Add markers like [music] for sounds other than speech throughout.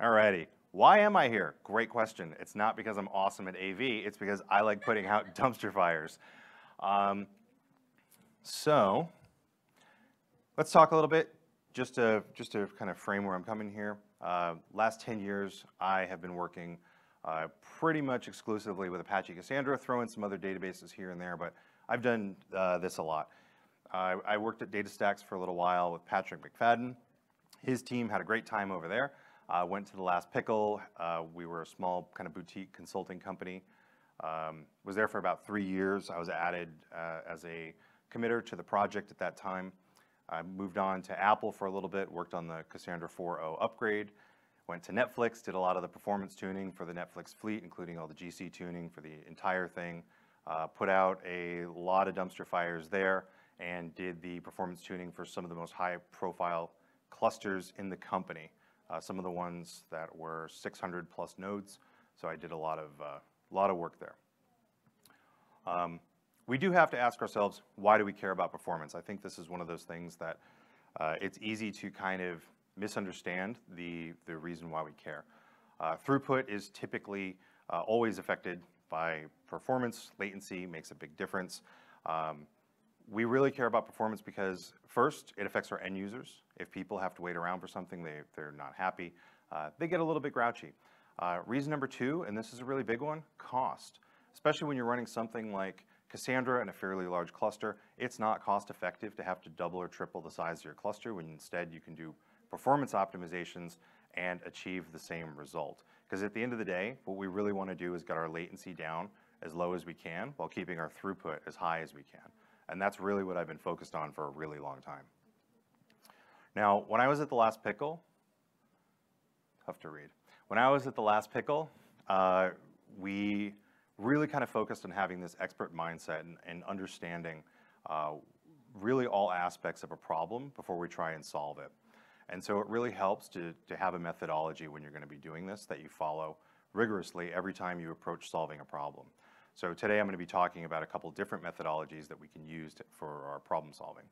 Alrighty. Why am I here? Great question. It's not because I'm awesome at AV, it's because I like putting out [laughs] dumpster fires. Um, so, let's talk a little bit, just to, just to kind of frame where I'm coming here. Uh, last 10 years, I have been working uh, pretty much exclusively with Apache Cassandra, throw in some other databases here and there, but I've done uh, this a lot. I worked at DataStax for a little while with Patrick McFadin. His team had a great time over there. Uh, went to the last pickle. Uh, we were a small kind of boutique consulting company. Um, was there for about three years. I was added uh, as a committer to the project at that time. I moved on to Apple for a little bit, worked on the Cassandra 4.0 upgrade, went to Netflix, did a lot of the performance tuning for the Netflix fleet, including all the GC tuning for the entire thing, uh, put out a lot of dumpster fires there, and did the performance tuning for some of the most high profile clusters in the company some of the ones that were 600 plus nodes. So I did a lot of, uh, lot of work there. Um, we do have to ask ourselves, why do we care about performance? I think this is one of those things that uh, it's easy to kind of misunderstand the, the reason why we care. Uh, throughput is typically uh, always affected by performance. Latency makes a big difference. Um, we really care about performance because first, it affects our end users. If people have to wait around for something, they, they're not happy. Uh, they get a little bit grouchy. Uh, reason number two, and this is a really big one, cost. Especially when you're running something like Cassandra in a fairly large cluster, it's not cost effective to have to double or triple the size of your cluster when instead you can do performance optimizations and achieve the same result. Because at the end of the day, what we really want to do is get our latency down as low as we can while keeping our throughput as high as we can. And that's really what I've been focused on for a really long time. Now, when I was at the last pickle, tough to read. When I was at the last pickle, uh, we really kind of focused on having this expert mindset and, and understanding uh, really all aspects of a problem before we try and solve it. And so it really helps to, to have a methodology when you're going to be doing this that you follow rigorously every time you approach solving a problem. So today I'm going to be talking about a couple different methodologies that we can use to, for our problem solving.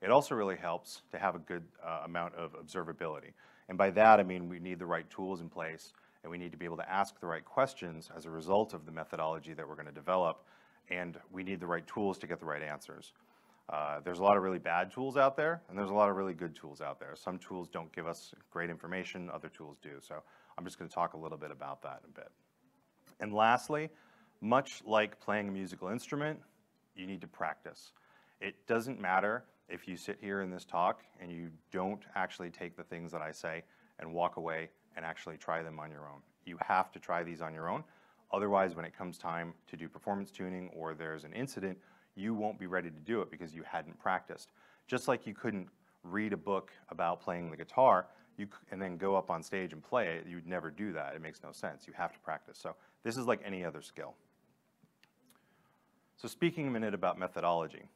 It also really helps to have a good uh, amount of observability. And by that, I mean we need the right tools in place and we need to be able to ask the right questions as a result of the methodology that we're going to develop. And we need the right tools to get the right answers. Uh, there's a lot of really bad tools out there, and there's a lot of really good tools out there. Some tools don't give us great information, other tools do. So I'm just going to talk a little bit about that in a bit. And lastly, much like playing a musical instrument, you need to practice. It doesn't matter if you sit here in this talk and you don't actually take the things that I say and walk away and actually try them on your own. You have to try these on your own. Otherwise, when it comes time to do performance tuning or there's an incident, you won't be ready to do it because you hadn't practiced. Just like you couldn't read a book about playing the guitar you, and then go up on stage and play it, you'd never do that. It makes no sense. You have to practice. So this is like any other skill. So speaking a minute about methodology.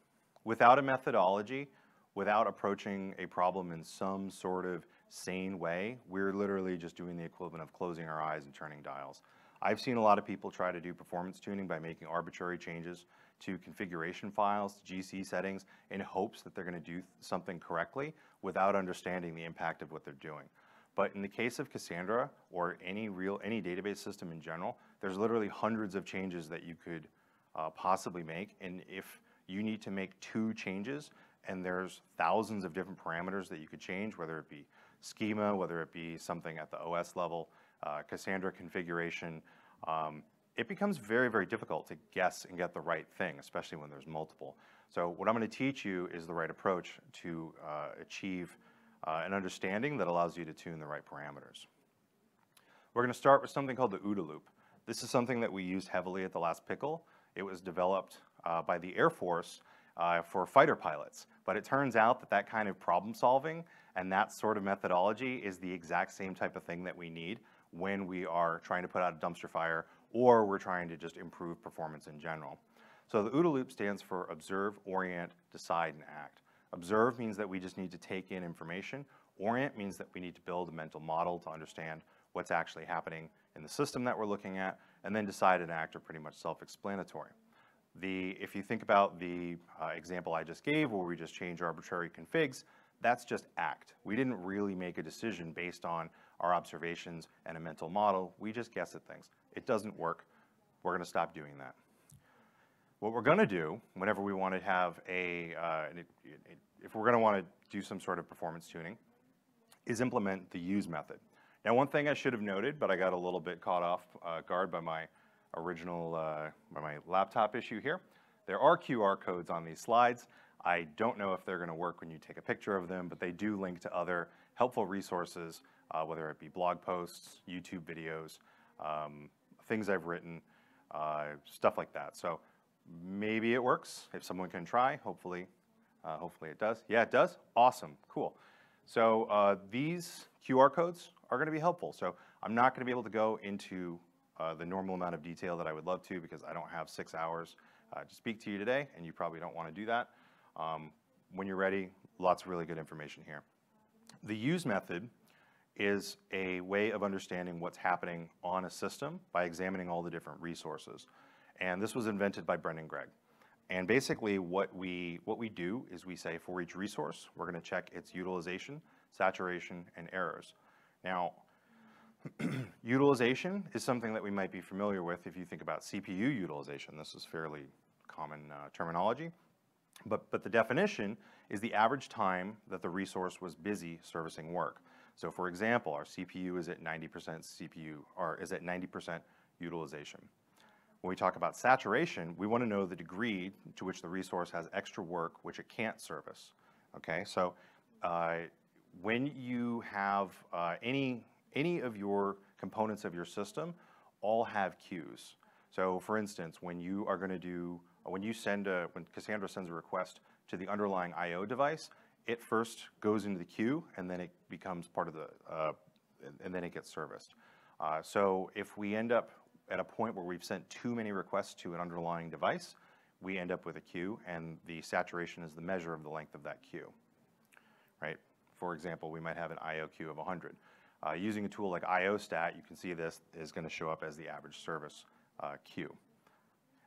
Without a methodology, without approaching a problem in some sort of sane way, we're literally just doing the equivalent of closing our eyes and turning dials. I've seen a lot of people try to do performance tuning by making arbitrary changes to configuration files, to GC settings, in hopes that they're going to do something correctly without understanding the impact of what they're doing. But in the case of Cassandra or any real any database system in general, there's literally hundreds of changes that you could uh, possibly make. And if you need to make two changes and there's thousands of different parameters that you could change, whether it be schema, whether it be something at the OS level, uh, Cassandra configuration, um, it becomes very, very difficult to guess and get the right thing, especially when there's multiple. So what I'm going to teach you is the right approach to uh, achieve uh, an understanding that allows you to tune the right parameters. We're going to start with something called the OODA loop. This is something that we used heavily at the last pickle. It was developed uh, by the Air Force uh, for fighter pilots. But it turns out that that kind of problem solving and that sort of methodology is the exact same type of thing that we need when we are trying to put out a dumpster fire or we're trying to just improve performance in general. So the OODA loop stands for observe, orient, decide, and act. Observe means that we just need to take in information. Orient means that we need to build a mental model to understand what's actually happening in the system that we're looking at and then decide and act are pretty much self-explanatory. The, if you think about the uh, example I just gave where we just change arbitrary configs, that's just act. We didn't really make a decision based on our observations and a mental model. We just guess at things. It doesn't work. We're going to stop doing that. What we're going to do whenever we want to have a, uh, if we're going to want to do some sort of performance tuning, is implement the use method. Now, one thing I should have noted, but I got a little bit caught off uh, guard by my original, uh, by my laptop issue here. There are QR codes on these slides. I don't know if they're going to work when you take a picture of them, but they do link to other helpful resources, uh, whether it be blog posts, YouTube videos, um, things I've written, uh, stuff like that. So maybe it works. If someone can try, hopefully, uh, hopefully it does. Yeah, it does. Awesome. Cool. So uh, these QR codes are going to be helpful. So I'm not going to be able to go into uh, the normal amount of detail that I would love to because I don't have six hours uh, to speak to you today, and you probably don't want to do that. Um, when you're ready, lots of really good information here. The use method is a way of understanding what's happening on a system by examining all the different resources. And this was invented by Brendan Gregg. And basically what we, what we do is we say for each resource, we're gonna check its utilization, saturation, and errors. Now, [clears throat] utilization is something that we might be familiar with if you think about CPU utilization. This is fairly common uh, terminology. But, but the definition is the average time that the resource was busy servicing work. So for example, our CPU is at 90% CPU, or is at 90% utilization. When we talk about saturation, we want to know the degree to which the resource has extra work which it can't service. Okay, so uh, when you have uh, any, any of your components of your system all have queues. So for instance, when you are going to do, when you send a, when Cassandra sends a request to the underlying I.O. device, it first goes into the queue and then it becomes part of the, uh, and then it gets serviced. Uh, so if we end up at a point where we've sent too many requests to an underlying device, we end up with a queue, and the saturation is the measure of the length of that queue, right? For example, we might have an IO queue of 100. Uh, using a tool like IOStat, you can see this is going to show up as the average service uh, queue.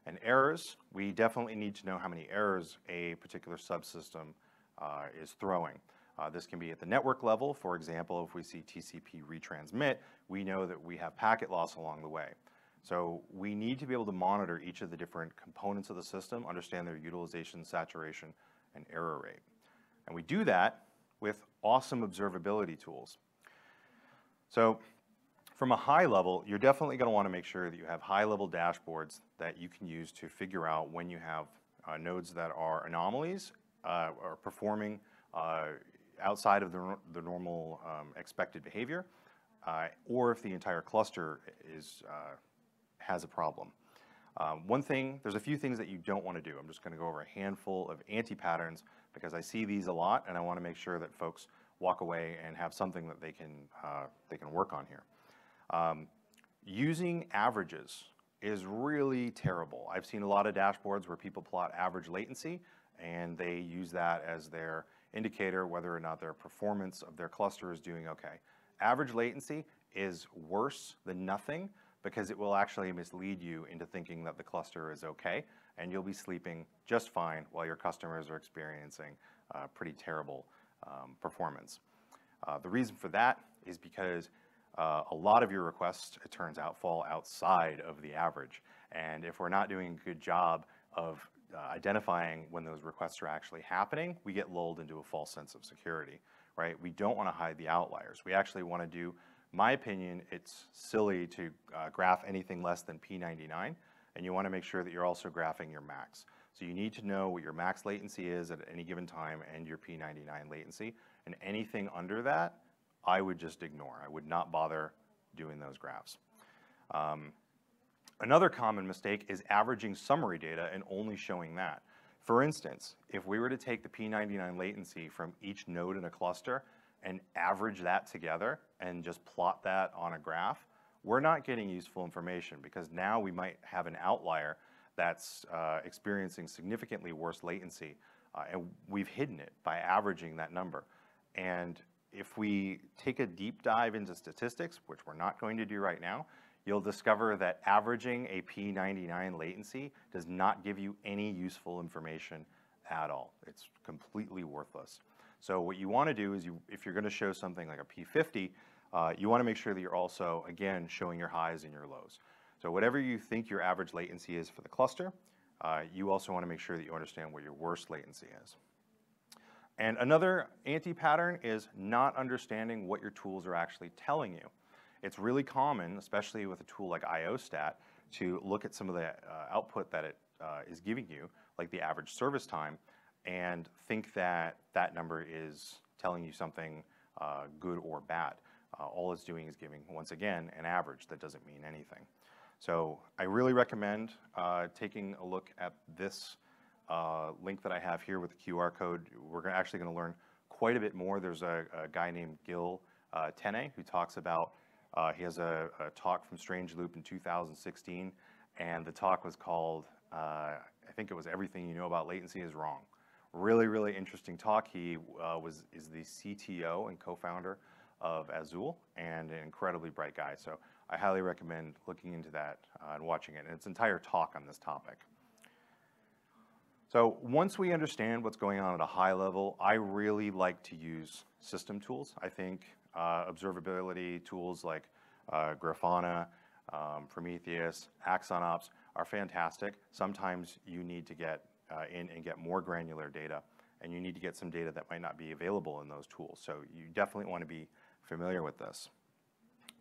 And errors, we definitely need to know how many errors a particular subsystem uh, is throwing. Uh, this can be at the network level. For example, if we see TCP retransmit, we know that we have packet loss along the way. So we need to be able to monitor each of the different components of the system, understand their utilization, saturation, and error rate. And we do that with awesome observability tools. So from a high level, you're definitely going to want to make sure that you have high-level dashboards that you can use to figure out when you have uh, nodes that are anomalies uh, or performing uh, outside of the, the normal um, expected behavior, uh, or if the entire cluster is uh, has a problem. Um, one thing, there's a few things that you don't want to do. I'm just going to go over a handful of anti-patterns because I see these a lot and I want to make sure that folks walk away and have something that they can, uh, they can work on here. Um, using averages is really terrible. I've seen a lot of dashboards where people plot average latency and they use that as their indicator whether or not their performance of their cluster is doing okay. Average latency is worse than nothing because it will actually mislead you into thinking that the cluster is okay and you'll be sleeping just fine while your customers are experiencing uh, pretty terrible um, performance. Uh, the reason for that is because uh, a lot of your requests, it turns out, fall outside of the average. And if we're not doing a good job of uh, identifying when those requests are actually happening, we get lulled into a false sense of security, right? We don't want to hide the outliers. We actually want to do my opinion, it's silly to uh, graph anything less than P99, and you want to make sure that you're also graphing your max. So you need to know what your max latency is at any given time and your P99 latency, and anything under that, I would just ignore. I would not bother doing those graphs. Um, another common mistake is averaging summary data and only showing that. For instance, if we were to take the P99 latency from each node in a cluster and average that together and just plot that on a graph, we're not getting useful information because now we might have an outlier that's uh, experiencing significantly worse latency, uh, and we've hidden it by averaging that number. And if we take a deep dive into statistics, which we're not going to do right now, you'll discover that averaging a P99 latency does not give you any useful information at all. It's completely worthless. So what you want to do is, you, if you're going to show something like a P50, uh, you want to make sure that you're also, again, showing your highs and your lows. So whatever you think your average latency is for the cluster, uh, you also want to make sure that you understand where your worst latency is. And another anti-pattern is not understanding what your tools are actually telling you. It's really common, especially with a tool like IOStat, to look at some of the uh, output that it uh, is giving you, like the average service time, and think that that number is telling you something uh, good or bad. Uh, all it's doing is giving, once again, an average that doesn't mean anything. So I really recommend uh, taking a look at this uh, link that I have here with the QR code. We're actually going to learn quite a bit more. There's a, a guy named Gil uh, Tene who talks about, uh, he has a, a, talk from Strange Loop in 2016, and the talk was called, uh, I think it was Everything You Know About Latency is Wrong. Really, really interesting talk. He was is the CTO and co-founder of Azul and an incredibly bright guy. So I highly recommend looking into that uh, and watching it. And it's entire talk on this topic. So once we understand what's going on at a high level, I really like to use system tools. I think uh, observability tools like uh, Grafana, um, Prometheus, AxonOps are fantastic. Sometimes you need to get uh, in and get more granular data, and you need to get some data that might not be available in those tools. So you definitely want to be familiar with this.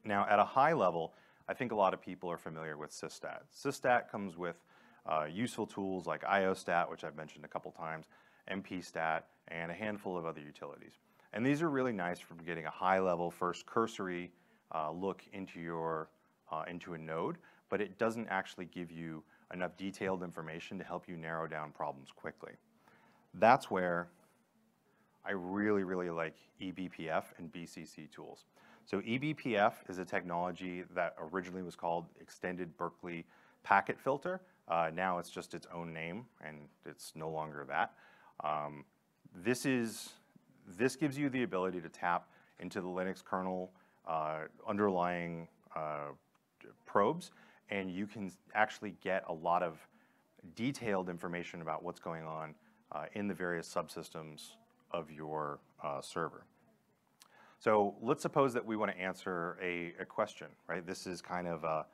Now, at a high level, I think a lot of people are familiar with sysstat. sysstat comes with uh, useful tools like IOStat, which I've mentioned a couple times, MPStat, and a handful of other utilities. And these are really nice for getting a high-level, first cursory uh, look into your uh, into a node, but it doesn't actually give you enough detailed information to help you narrow down problems quickly. That's where I really, really like eBPF and BCC tools. So eBPF is a technology that originally was called Extended Berkeley Packet Filter. Uh, now it's just its own name, and it's no longer that. Um, this is this gives you the ability to tap into the Linux kernel uh, underlying uh, probes, and you can actually get a lot of detailed information about what's going on uh, in the various subsystems of your uh, server. So let's suppose that we want to answer a, a question, right? This is kind of a,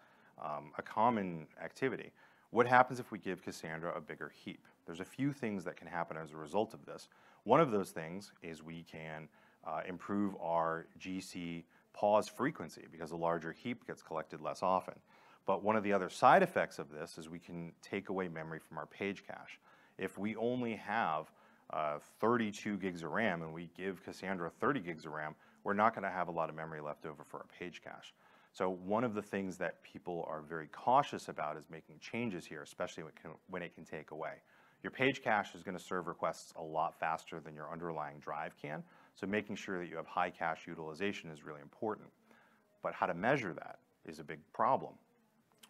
um, a common activity. What happens if we give Cassandra a bigger heap? There's a few things that can happen as a result of this. One of those things is we can uh, improve our GC pause frequency because a larger heap gets collected less often. But one of the other side effects of this is we can take away memory from our page cache. If we only have uh, 32 gigs of RAM and we give Cassandra 30 gigs of RAM, we're not going to have a lot of memory left over for our page cache. So one of the things that people are very cautious about is making changes here, especially when it can, when it can take away. Your page cache is going to serve requests a lot faster than your underlying drive can, so making sure that you have high cache utilization is really important. But how to measure that is a big problem.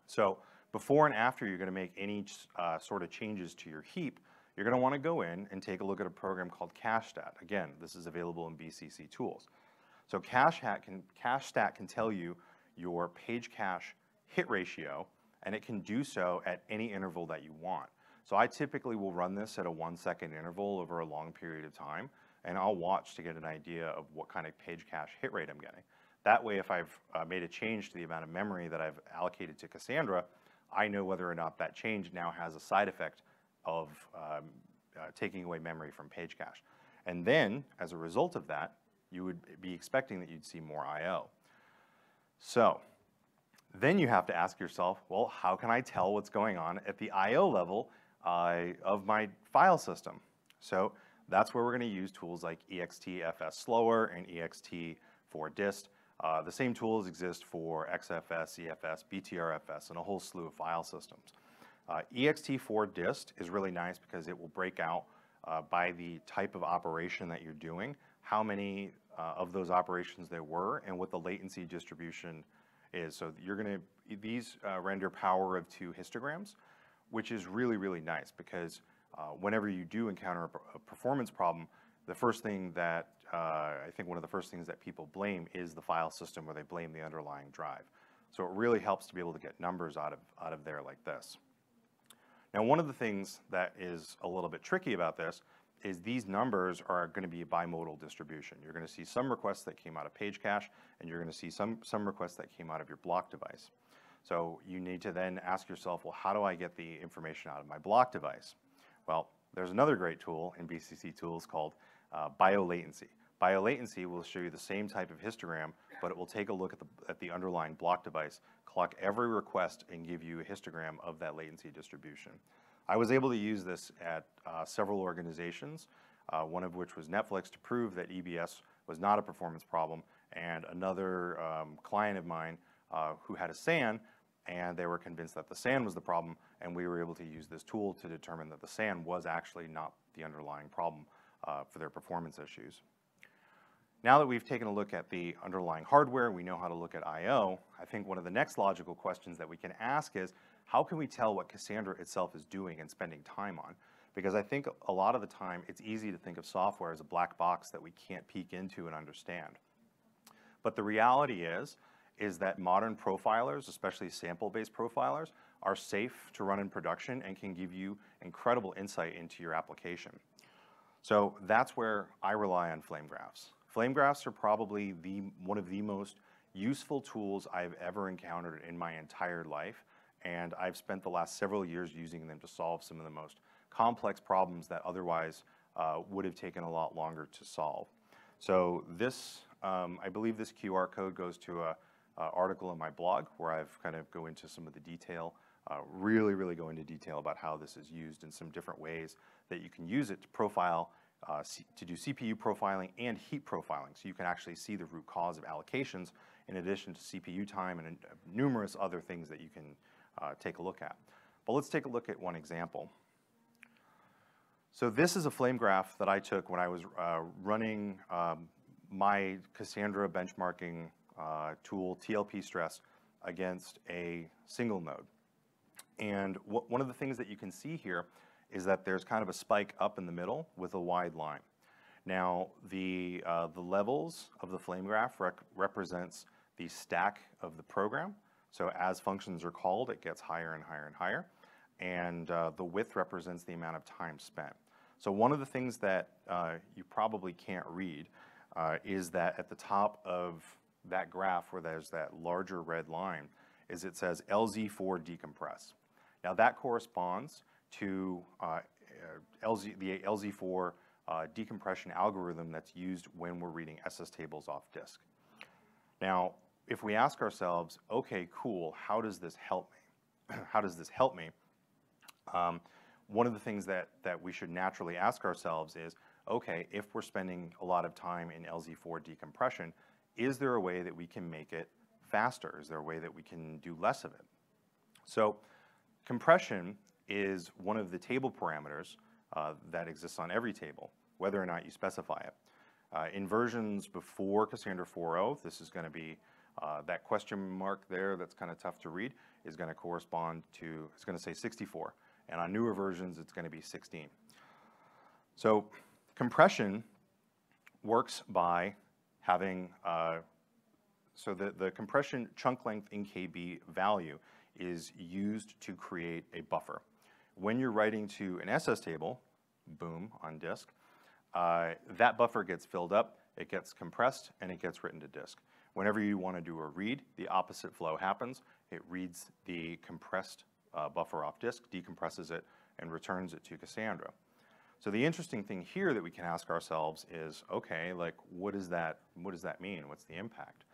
So before and after you're going to make any uh, sort of changes to your heap, you're going to want to go in and take a look at a program called CacheStat. Again, this is available in BCC tools. So CacheStat can, can tell you your page cache hit ratio, and it can do so at any interval that you want. So I typically will run this at a one second interval over a long period of time, and I'll watch to get an idea of what kind of page cache hit rate I'm getting. That way, if I've uh, made a change to the amount of memory that I've allocated to Cassandra, I know whether or not that change now has a side effect of um, uh, taking away memory from page cache. And then, as a result of that, you would be expecting that you'd see more I.O. So then you have to ask yourself, well, how can I tell what's going on at the I.O. level uh, of my file system? So that's where we're going to use tools like ext4slower and ext4dist. Uh, the same tools exist for XFS, EFS, BTRFS, and a whole slew of file systems. Uh, ext4dist is really nice because it will break out uh, by the type of operation that you're doing, how many uh, of those operations there were, and what the latency distribution is. So you're going to, these uh, render power of two histograms, which is really, really nice because uh, whenever you do encounter a, performance problem, the first thing that, uh, I think one of the first things that people blame is the file system where they blame the underlying drive. So it really helps to be able to get numbers out of, out of there like this. Now, one of the things that is a little bit tricky about this is these numbers are going to be a bimodal distribution. You're going to see some requests that came out of page cache, and you're going to see some, some requests that came out of your block device. So you need to then ask yourself, well, how do I get the information out of my block device? Well, there's another great tool in BCC tools called uh, biolatency. Biolatency will show you the same type of histogram, but it will take a look at the, at the underlying block device, clock every request, and give you a histogram of that latency distribution. I was able to use this at uh, several organizations, uh, one of which was Netflix, to prove that EBS was not a performance problem, and another um, client of mine uh, who had a SAN, and they were convinced that the SAN was the problem, and we were able to use this tool to determine that the SAN was actually not the underlying problem uh, for their performance issues. Now that we've taken a look at the underlying hardware, we know how to look at I.O., I think one of the next logical questions that we can ask is, how can we tell what Cassandra itself is doing and spending time on? Because I think a lot of the time it's easy to think of software as a black box that we can't peek into and understand. But the reality is, is that modern profilers, especially sample-based profilers, are safe to run in production and can give you incredible insight into your application. So that's where I rely on flame graphs. Flame graphs are probably the, one of the most useful tools I've ever encountered in my entire life and I've spent the last several years using them to solve some of the most complex problems that otherwise uh, would have taken a lot longer to solve. So this, um, I believe this QR code goes to a, a, article in my blog where I've kind of go into some of the detail, uh, really, really go into detail about how this is used in some different ways that you can use it to profile, uh, to do CPU profiling and heap profiling. So you can actually see the root cause of allocations in addition to CPU time and uh, numerous other things that you can uh, take a look at. But let's take a look at one example. So this is a flame graph that I took when I was uh, running um, my Cassandra benchmarking uh, tool, TLP stress, against a single node. And one of the things that you can see here is that there's kind of a spike up in the middle with a wide line. Now, the, uh, the levels of the flame graph rec represents the stack of the program. So as functions are called, it gets higher and higher and higher. And uh, the width represents the amount of time spent. So one of the things that uh, you probably can't read uh, is that at the top of that graph where there's that larger red line is it says LZ4 decompress. Now that corresponds to uh, LZ, the LZ4 uh, decompression algorithm that's used when we're reading SS tables off disk. Now, if we ask ourselves, okay, cool, how does this help me? [clears throat] how does this help me? Um, one of the things that, that we should naturally ask ourselves is, okay, if we're spending a lot of time in LZ4 decompression, is there a way that we can make it faster? Is there a way that we can do less of it? So compression is one of the table parameters uh, that exists on every table, whether or not you specify it. Uh, in versions before Cassandra 4.0, this is going to be uh, that question mark there that's kind of tough to read is going to correspond to, it's going to say 64. And on newer versions, it's going to be 16. So compression works by having, uh, so the, the compression chunk length in KB value is used to create a buffer. When you're writing to an SS table, boom, on disk, uh, that buffer gets filled up, it gets compressed, and it gets written to disk. Whenever you want to do a read, the opposite flow happens. It reads the compressed uh, buffer off disk, decompresses it, and returns it to Cassandra. So the interesting thing here that we can ask ourselves is, okay, like what does that, what does that mean? What's the impact?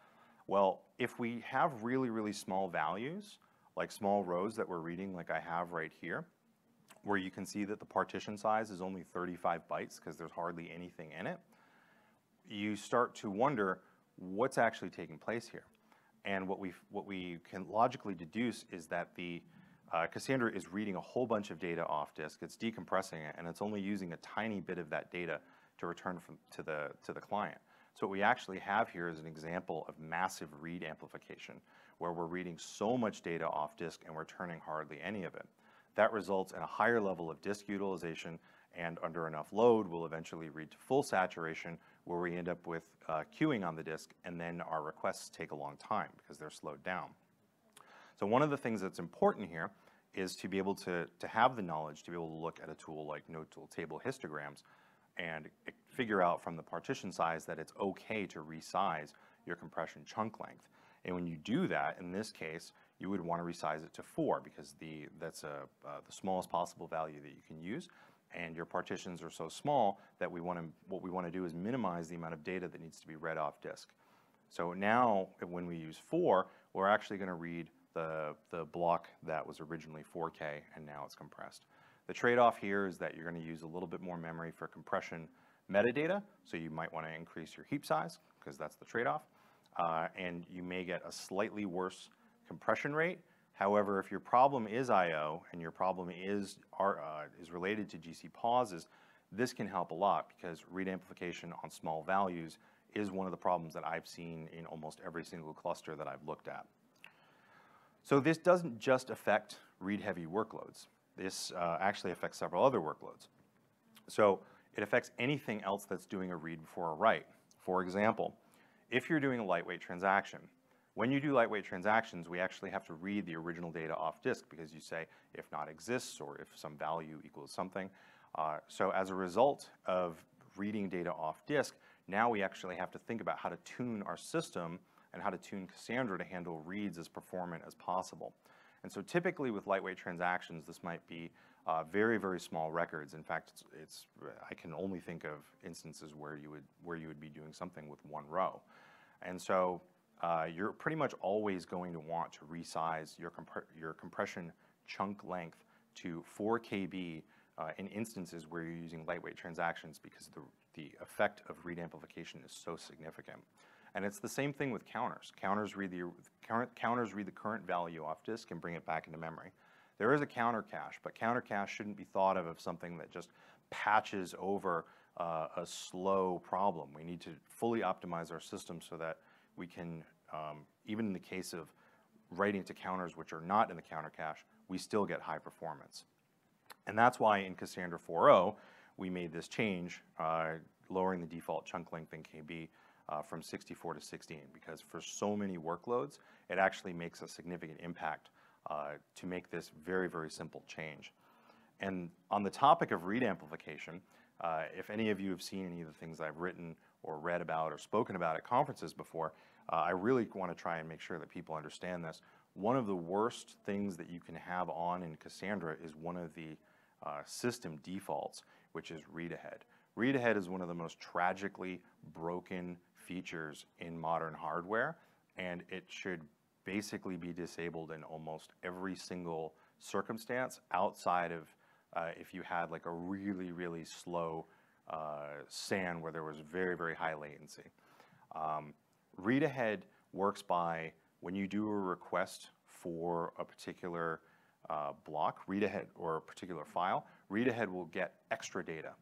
Well, if we have really, really small values, like small rows that we're reading like I have right here, where you can see that the partition size is only 35 bytes because there's hardly anything in it, you start to wonder, what's actually taking place here. And what we what we can logically deduce is that the uh, Cassandra is reading a whole bunch of data off disk. It's decompressing it, and it's only using a tiny bit of that data to return from, to the to the client. So what we actually have here is an example of massive read amplification, where we're reading so much data off disk and we're turning hardly any of it. That results in a higher level of disk utilization, and under enough load, will eventually read to full saturation, where we end up with uh, queuing on the disk, and then our requests take a long time because they're slowed down. So one of the things that's important here is to be able to, to have the knowledge to be able to look at a tool like nodetool tablehistograms and figure out from the partition size that it's okay to resize your compression chunk length. And when you do that, in this case, you would want to resize it to four because the, that's a, uh, the smallest possible value that you can use. And your partitions are so small that we want to, what we want to do is minimize the amount of data that needs to be read off disk. So now when we use four, we're actually going to read the, the block that was originally 4K and now it's compressed. The trade-off here is that you're going to use a little bit more memory for compression metadata, so you might want to increase your heap size because that's the trade-off. Uh, and you may get a slightly worse compression rate. However, if your problem is I.O. and your problem is, uh, is related to GC pauses, this can help a lot because read amplification on small values is one of the problems that I've seen in almost every single cluster that I've looked at. So this doesn't just affect read-heavy workloads. This uh, actually affects several other workloads. So it affects anything else that's doing a read before a write. For example, if you're doing a lightweight transaction, when you do lightweight transactions, we actually have to read the original data off disk because you say if not exists or if some value equals something. Uh, so as a result of reading data off disk, now we actually have to think about how to tune our system and how to tune Cassandra to handle reads as performant as possible. And so typically with lightweight transactions, this might be uh, very, very small records. In fact, it's, it's, I can only think of instances where you would, where you would be doing something with one row. And so uh, you're pretty much always going to want to resize your, comp your compression chunk length to 4 KB uh, in instances where you're using lightweight transactions because the, the effect of read amplification is so significant. And it's the same thing with counters. Counters read the counters read the current value off disk and bring it back into memory. There is a counter cache, but counter cache shouldn't be thought of as something that just patches over uh, a slow problem. We need to fully optimize our system so that we can, um, even in the case of writing to counters which are not in the counter cache, we still get high performance. And that's why in Cassandra 4.0, we made this change, uh, lowering the default chunk length in KB uh, from 64 to 16, because for so many workloads, it actually makes a significant impact uh, to make this very, very simple change. And on the topic of read amplification, uh, if any of you have seen any of the things I've written or read about or spoken about at conferences before, uh, I really want to try and make sure that people understand this. One of the worst things that you can have on in Cassandra is one of the uh, system defaults, which is read ahead. Read ahead is one of the most tragically broken features in modern hardware, and it should basically be disabled in almost every single circumstance outside of uh, if you had like a really, really slow SAN where there was very, very high latency. Um, read ahead works by when you do a request for a particular uh, block, read ahead or a particular file, read ahead will get extra data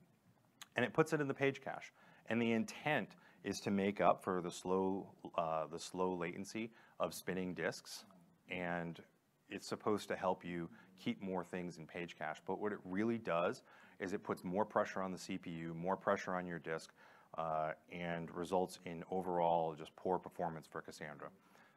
and it puts it in the page cache. And the intent is to make up for the slow, uh, the slow latency of spinning disks. And it's supposed to help you keep more things in page cache. But what it really does is it puts more pressure on the CPU, more pressure on your disk, uh, and results in overall just poor performance for Cassandra.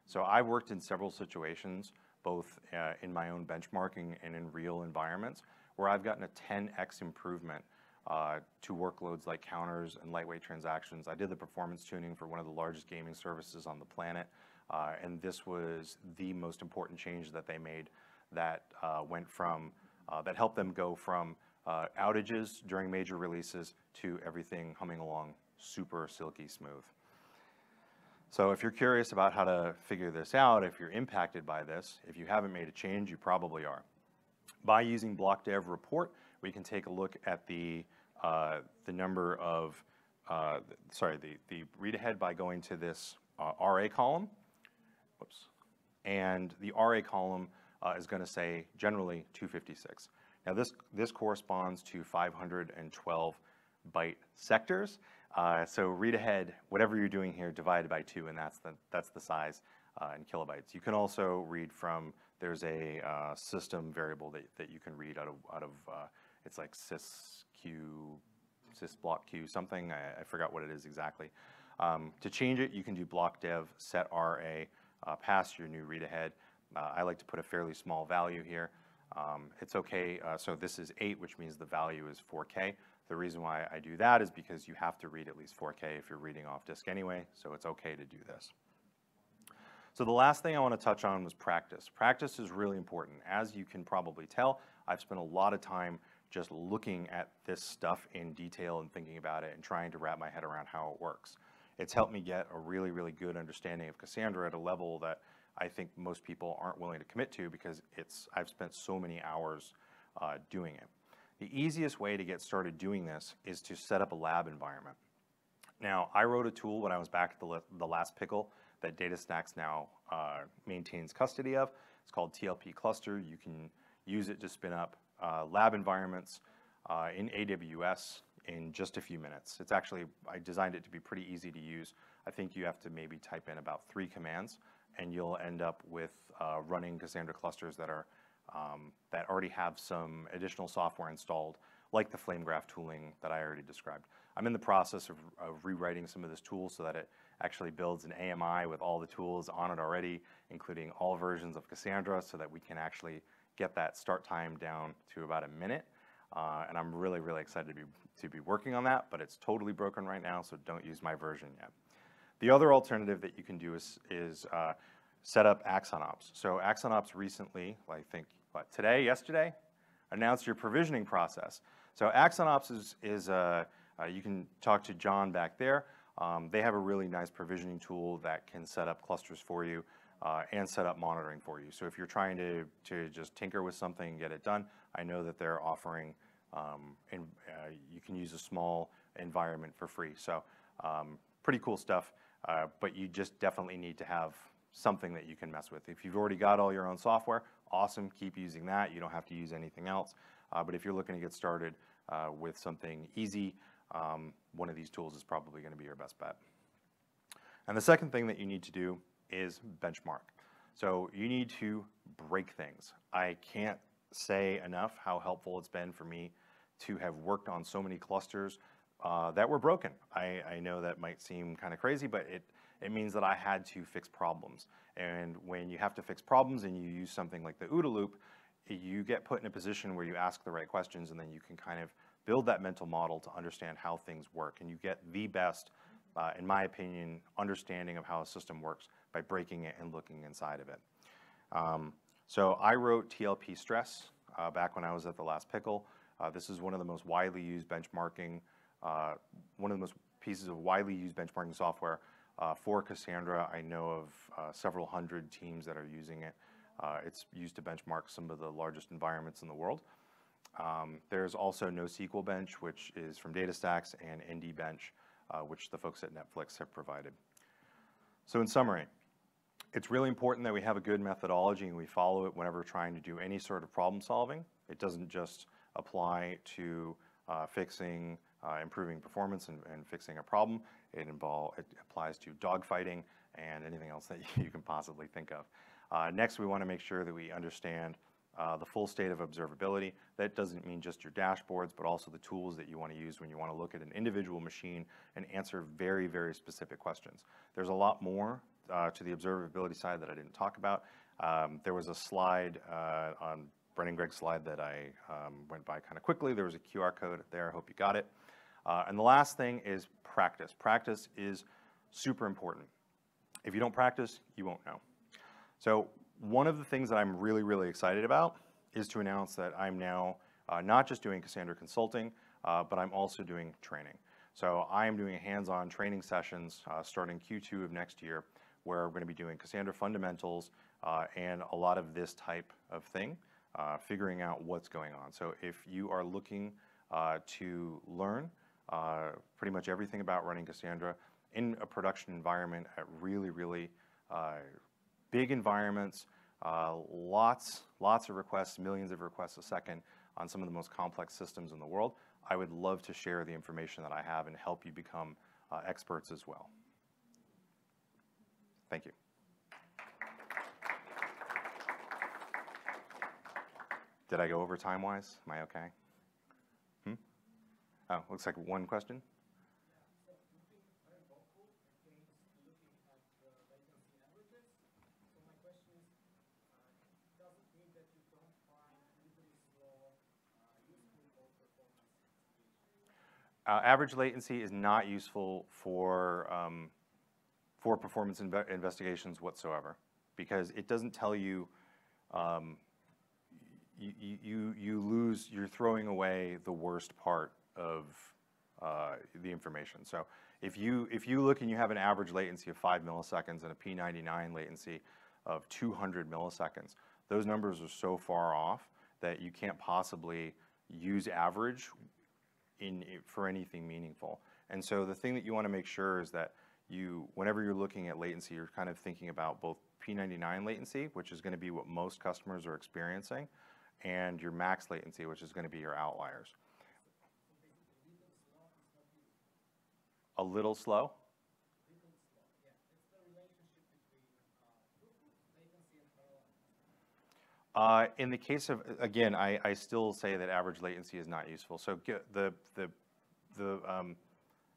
So I've worked in several situations, both uh, in my own benchmarking and in real environments, where I've gotten a 10x improvement uh, to workloads like counters and lightweight transactions. I did the performance tuning for one of the largest gaming services on the planet, uh, and this was the most important change that they made that uh, went from, uh, that helped them go from uh, outages during major releases to everything humming along super silky smooth. So if you're curious about how to figure this out, if you're impacted by this, if you haven't made a change, you probably are. By using blockdev report, we can take a look at the, uh, the number of, uh, sorry, the, the read ahead by going to this uh, RA column. Whoops. And the RA column uh, is going to say generally 256. Now this, this corresponds to 512 byte sectors. Uh, so read ahead, whatever you're doing here, divided by two, and that's the, that's the size uh, in kilobytes. You can also read from, there's a uh, system variable that, that you can read out of, out of uh, it's like sysq, sysblock something. I, I, forgot what it is exactly. Um, to change it, you can do block dev set RA uh, past your new read ahead. Uh, I like to put a fairly small value here. Um, it's okay, uh, so this is 8, which means the value is 4K. The reason why I do that is because you have to read at least 4K if you're reading off disk anyway, so it's okay to do this. So the last thing I want to touch on was practice. Practice is really important. As you can probably tell, I've spent a lot of time just looking at this stuff in detail and thinking about it and trying to wrap my head around how it works. It's helped me get a really, really good understanding of Cassandra at a level that I think most people aren't willing to commit to because it's I've spent so many hours uh, doing it. The easiest way to get started doing this is to set up a lab environment. Now, I wrote a tool when I was back at the, the last pickle that DataStax now uh, maintains custody of. It's called TLP Cluster. You can use it to spin up uh, lab environments uh, in AWS in just a few minutes. It's actually, I designed it to be pretty easy to use. I think you have to maybe type in about three commands and you'll end up with uh, running Cassandra clusters that are um, that already have some additional software installed, like the FlameGraph tooling that I already described. I'm in the process of, of rewriting some of this tool so that it actually builds an AMI with all the tools on it already, including all versions of Cassandra, so that we can actually get that start time down to about a minute. Uh, and I'm really, really excited to be, to be working on that, but it's totally broken right now, so don't use my version yet. The other alternative that you can do is, is uh, set up AxonOps. So AxonOps recently, I think, what, today, yesterday, announced your provisioning process. So AxonOps is, is uh, uh, you can talk to John back there. Um, they have a really nice provisioning tool that can set up clusters for you uh, and set up monitoring for you. So if you're trying to, to just tinker with something and get it done, I know that they're offering, um, and uh, you can use a small environment for free. So um, pretty cool stuff, uh, but you just definitely need to have something that you can mess with. If you've already got all your own software, awesome, keep using that. You don't have to use anything else. Uh, but if you're looking to get started uh, with something easy, um, one of these tools is probably going to be your best bet. And the second thing that you need to do is benchmark. So you need to break things. I can't say enough how helpful it's been for me to have worked on so many clusters uh, that were broken. I, I know that might seem kind of crazy, but it, it means that I had to fix problems. And when you have to fix problems and you use something like the OODA loop, you get put in a position where you ask the right questions and then you can kind of build that mental model to understand how things work. And you get the best, uh, in my opinion, understanding of how a system works by breaking it and looking inside of it. Um, so I wrote TLP stress uh, back when I was at the last pickle. Uh, this is one of the most widely used benchmarking, one of the most pieces of widely used benchmarking software uh, for Cassandra. I know of uh, several hundred teams that are using it. Uh, it's used to benchmark some of the largest environments in the world. Um, there's also NoSQL Bench, which is from DataStax, and ND Bench, uh, which the folks at Netflix have provided. So in summary, it's really important that we have a good methodology and we follow it whenever trying to do any sort of problem solving. It doesn't just apply to uh, fixing, uh, improving performance and, and, fixing a problem. It, involve, it applies to dogfighting and anything else that [laughs] you can possibly think of. Uh, next, we want to make sure that we understand uh, the full state of observability. That doesn't mean just your dashboards, but also the tools that you want to use when you want to look at an individual machine and answer very, very specific questions. There's a lot more uh, to the observability side that I didn't talk about. Um, there was a slide uh, on Brendan Gregg's slide that I um, went by kind of quickly. There was a QR code there. I hope you got it. Uh, and the last thing is practice. Practice is super important. If you don't practice, you won't know. So one of the things that I'm really, really excited about is to announce that I'm now uh, not just doing Cassandra consulting, uh, but I'm also doing training. So I am doing hands-on training sessions uh, starting Q2 of next year, where we're going to be doing Cassandra fundamentals uh, and a lot of this type of thing, uh, figuring out what's going on. So if you are looking uh, to learn pretty much everything about running Cassandra in a production environment at really, really big environments, uh, lots, lots of requests, millions of requests a second on some of the most complex systems in the world. I would love to share the information that I have and help you become uh, experts as well. Thank you. Did I go over time-wise? Am I okay? Oh, looks like one question. Uh, average latency is not useful for, um, for performance inve- investigations whatsoever because it doesn't tell you, um, you- you, you lose, you're throwing away the worst part of uh, the information. So if you, if you look and you have an average latency of five milliseconds and a P99 latency of 200 milliseconds, those numbers are so far off that you can't possibly use average in, for anything meaningful. And so the thing that you want to make sure is that you, whenever you're looking at latency, you're kind of thinking about both P99 latency, which is going to be what most customers are experiencing, and your max latency, which is going to be your outliers. A little slow? Uh, In the case of, again, I, I still say that average latency is not useful. So the, the, the, um,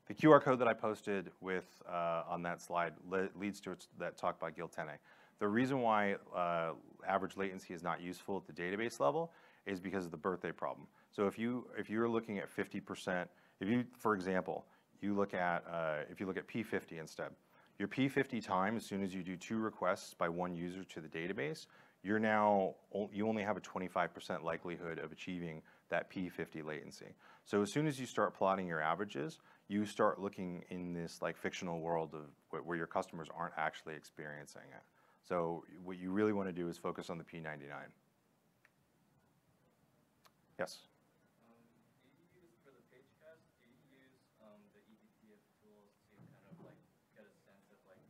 the QR code that I posted with, uh, on that slide le- leads to that talk by Gil Tene. The reason why uh, average latency is not useful at the database level is because of the birthday problem. So if you, if you're looking at 50%, if you, for example, you look at, uh, if you look at P50 instead, your P50 time, as soon as you do two requests by one user to the database, you're now, you only have a 25% likelihood of achieving that P50 latency. So as soon as you start plotting your averages, you start looking in this like fictional world of where your customers aren't actually experiencing it. So what you really want to do is focus on the P99. Yes? Um, do you use for the page cache, do you use um, the eBPF tools to kind of like get a sense of like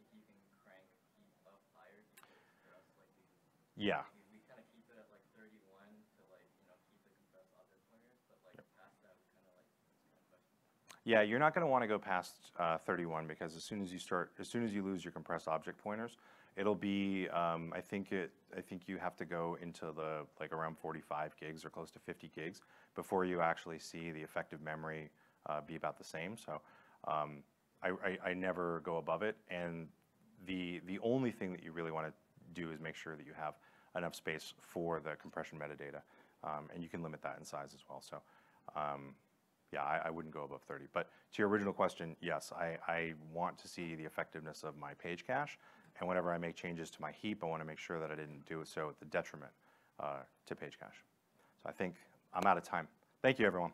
if you can crank heap up higher? Because for us, like we, Yeah. we, we kind of keep it at like 31 to like, you know, keep the compressed object pointers, but like past that, we kind of like, it's kind of question. Yeah, you're not going to want to go past uh, 31 because as soon as you start, as soon as you lose your compressed object pointers, it'll be, um, I think it, I think you have to go into the, like around 45 gigs or close to 50 gigs before you actually see the effective memory uh, be about the same. So um, I, I, I never go above it. And the, the only thing that you really want to do is make sure that you have enough space for the compression metadata. Um, and you can limit that in size as well. So um, yeah, I, I wouldn't go above 30. But to your original question, yes, I, I want to see the effectiveness of my page cache. And whenever I make changes to my heap, I want to make sure that I didn't do so at the detriment uh, to page cache. So I think I'm out of time. Thank you, everyone.